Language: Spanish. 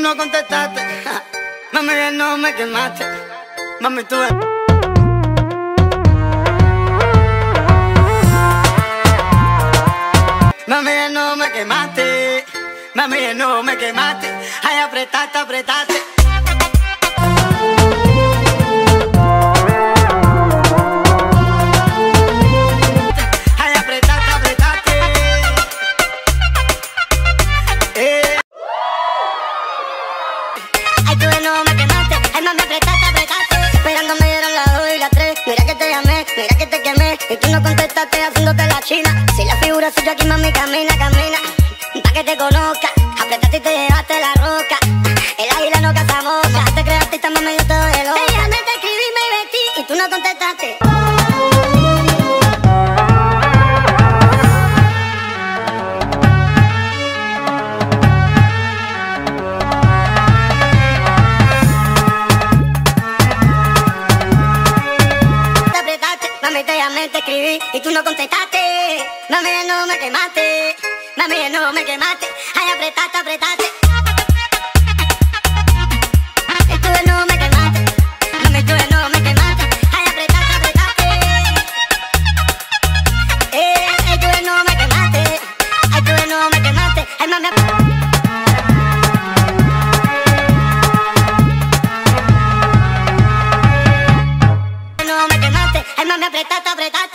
no contestaste. Mami, ya no me quemaste. Mami, tú. Mami, ya no me quemaste. Mami, ya no me quemaste. Ay, apretaste, apretaste. Ay, tú de me quemaste, ay, más me apretaste, apretaste. Esperando me dieron las dos y las tres. Mira que te llamé, mira que te quemé. Y tú no contestaste haciéndote la china. Si la figura soy yo aquí, mami, camina, camina. Pa' que te conozca. Apretaste y te llevaste la roca. El águila no caza mosca Te creaste y mami yo te doy loca Te llamé, te escribí, me vestí. Y tú no contestaste te escribí y tú no contestaste. Mami no me quemaste, mami no me quemaste, ay apretaste, apretaste. De nuevo